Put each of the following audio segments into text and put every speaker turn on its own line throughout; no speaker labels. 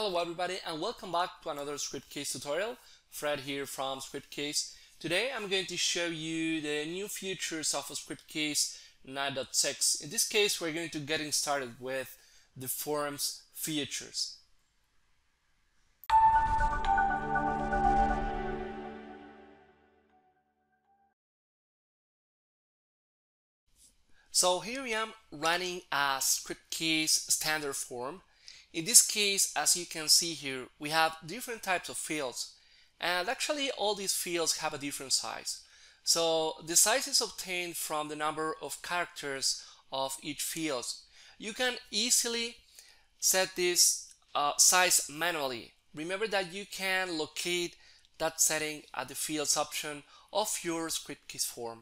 Hello everybody and welcome back to another Scriptcase tutorial. Fred here from Scriptcase. Today I'm going to show you the new features of Scriptcase 9.6. In this case we're going to getting started with the forms features. So here I am running a Scriptcase standard form in this case, as you can see here, we have different types of fields. And actually all these fields have a different size. So the size is obtained from the number of characters of each field. You can easily set this uh, size manually. Remember that you can locate that setting at the fields option of your Scriptcase form.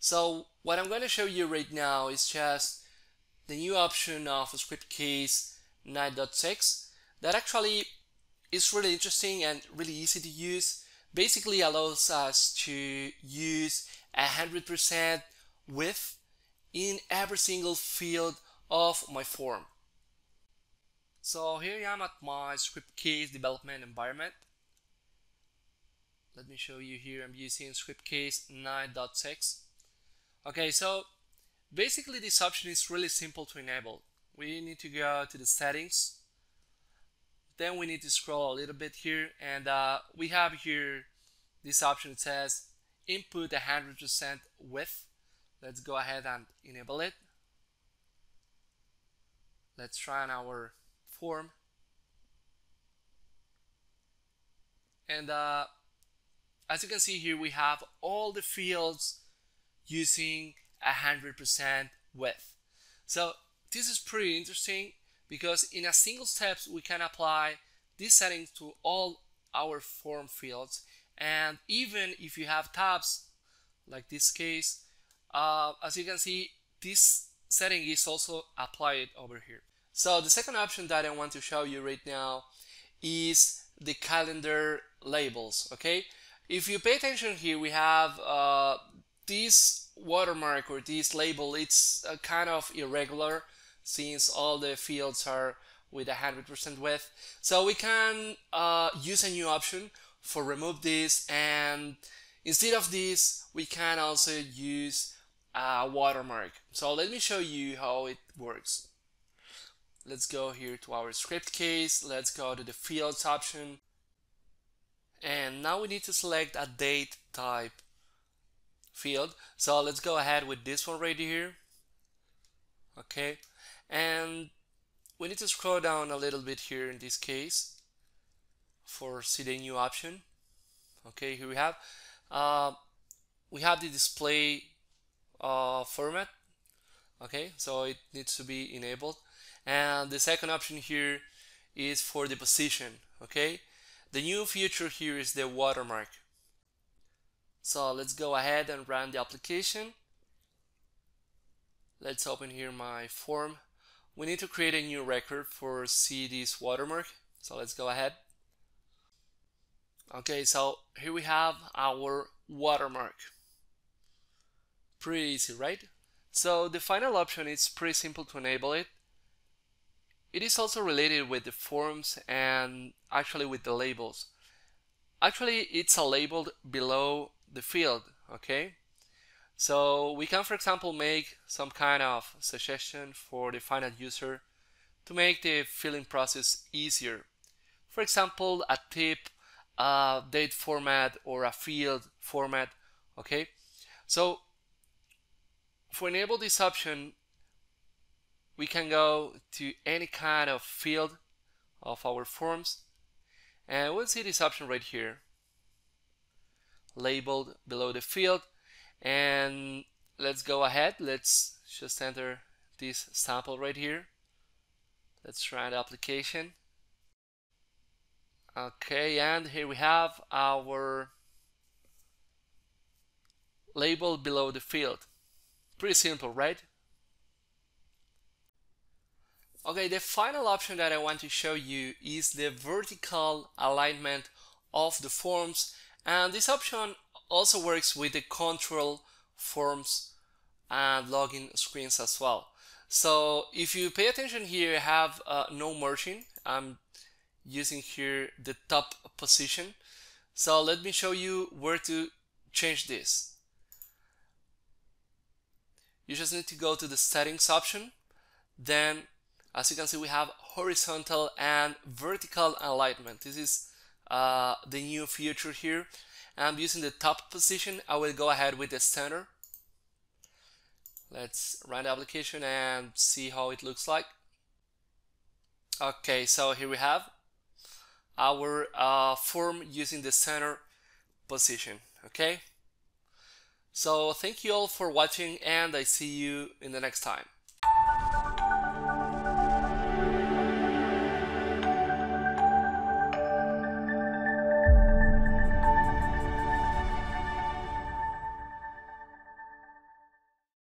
So what I'm going to show you right now is just the new option of Scriptcase 9.6 that actually is really interesting and really easy to use. Basically allows us to use 100% width in every single field of my form. So here I am at my Scriptcase development environment. Let me show you here I'm using Scriptcase 9.6. Okay, so basically this option is really simple to enable we need to go to the settings. Then we need to scroll a little bit here and uh, we have here this option that says input 100% width. Let's go ahead and enable it. Let's try on our form. And uh, as you can see here we have all the fields using 100% width. So this is pretty interesting because in a single step we can apply these settings to all our form fields. And even if you have tabs like this case uh, as you can see this setting is also applied over here. So the second option that I want to show you right now is the calendar labels okay? If you pay attention here we have uh, this watermark or this label it's uh, kind of irregular since all the fields are with 100% width. So we can uh, use a new option for remove this and instead of this we can also use a watermark. So let me show you how it works. Let's go here to our Scriptcase, let's go to the fields option and now we need to select a date type field. So let's go ahead with this one right here. Okay, and we need to scroll down a little bit here in this case for see the new option. Okay here we have uh, we have the display uh, format. Okay so it needs to be enabled. And the second option here is for the position. Okay the new feature here is the watermark. So let's go ahead and run the application. Let's open here my form we need to create a new record for CD's watermark. So let's go ahead. Okay, so here we have our watermark. Pretty easy, right? So the final option is pretty simple to enable it. It is also related with the forms and actually with the labels. Actually, it's a label below the field, okay? So we can, for example, make some kind of suggestion for the final user to make the filling process easier. For example, a tip, a date format, or a field format, okay? So for enable this option, we can go to any kind of field of our forms and we'll see this option right here labeled below the field and let's go ahead. Let's just enter this sample right here. Let's try the application. Okay and here we have our label below the field. Pretty simple right? Okay the final option that I want to show you is the vertical alignment of the forms. And this option also works with the control forms and login screens as well. So if you pay attention here, you have uh, no merging. I'm using here the top position. So let me show you where to change this. You just need to go to the settings option. Then as you can see we have horizontal and vertical alignment. This is uh, the new feature here I'm using the top position. I will go ahead with the center. Let's run the application and see how it looks like. Okay so here we have our uh, form using the center position okay? So thank you all for watching and I see you in the next time